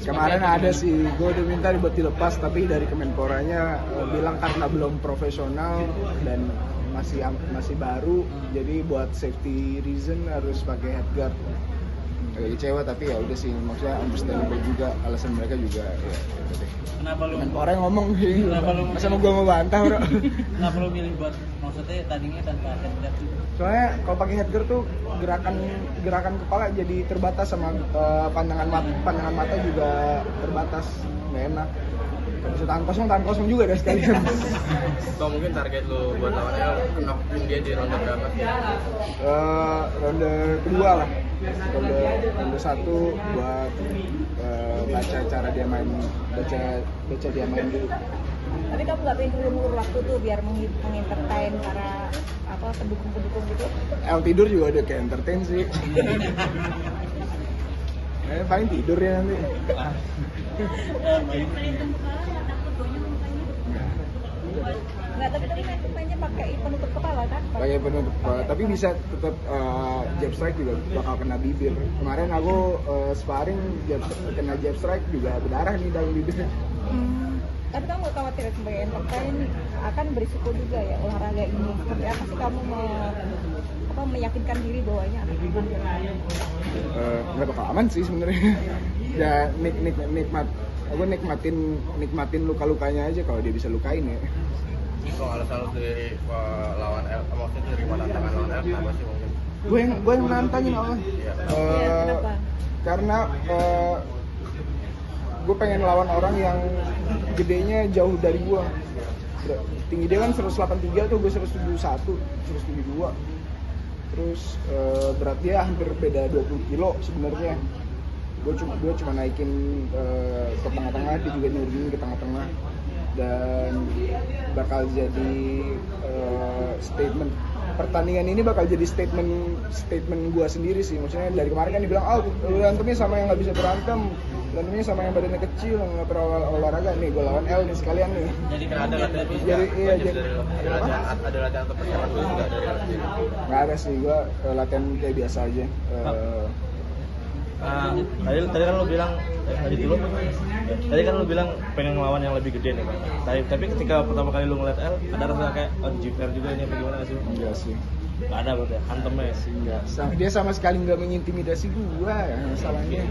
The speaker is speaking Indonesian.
kemarin ada sih gue udah minta buat dilepas tapi dari kemenporanya eh, bilang karena belum profesional dan masih masih baru jadi buat safety reason harus pakai headguard agak kecewa tapi ya udah sih maksudnya understandable juga alasan mereka juga ya gitu deh. Kenapa lu Kemenpora yang ngomong Kenapa lu- masa mau gue mau bantah bro? Kenapa lu milih buat maksudnya tadinya tanpa headguard gitu? soalnya kalau pakai headgear tuh gerakan gerakan kepala jadi terbatas sama eh, pandangan mata pandangan mata juga terbatas nggak enak bisa tangan kosong tangan kosong juga dah sekalian Atau mungkin target lu buat lawan El knockin dia di ronde berapa? Eh, ronde kedua lah. Ronde ronde satu buat eh, baca cara dia main baca baca dia main dulu. Tapi kamu nggak pengen ulur-ulur waktu tuh biar meng- mengentertain para apa pendukung-pendukung gitu? El tidur juga udah kayak entertain sih paling tidur ya nanti Nggak, tapi tadi mainnya pakai penutup kepala kan? pakai penutup kepala tapi bisa tetap uh, jab strike juga bakal kena bibir kemarin aku uh, sparring jab, kena jab strike juga berdarah nih dalam bibir Hmm. Tapi kamu nggak khawatir sebagai entertain akan berisiko juga ya olahraga ini. Seperti apa sih kamu apa meyakinkan diri bahwanya uh, nggak bakal aman sih sebenarnya. Ya nik nik nikmat aku nikmatin nikmatin luka lukanya aja kalau dia bisa lukain ya. Alasan lu dari uh, lawan El, maksudnya terima tantangan lawan El, kenapa sih mungkin? gue yang gue yang nantangin Allah Iya. Uh, karena uh, gue pengen lawan orang yang gedenya jauh dari gue tinggi dia kan 183 tuh gue 171 172 terus uh, berat dia hampir beda 20 kilo sebenarnya. Gue cuma gue cuma naikin uh, ke tengah-tengah dia juga nurunin ke tengah-tengah. Dan bakal jadi uh, statement. Pertandingan ini bakal jadi statement statement gue sendiri sih. Maksudnya dari kemarin kan dibilang oh berantemnya sama yang nggak bisa berantem. Berantemnya sama yang badannya kecil yang nggak pernah olah- olahraga. Nih gue lawan L nih sekalian nih. Jadi Kan ada latihan Jadi, iya, Wajib jadi- dari lo. ada latihan ada atau persiapan juga latihan. Nggak ada sih gue uh, latihan kayak biasa aja. Uh, Ah, tadi, tadi kan lu bilang eh, tadi dulu. Tadi kan lu bilang pengen ngelawan yang lebih gede nih tapi, tapi ketika pertama kali lu ngeliat L ada rasa kayak oh jiper juga ini apa gimana nggak sih enggak sih. Nggak ada berarti ya? hantemnya ya enggak. Dia sama sekali nggak mengintimidasi gue ya masalahnya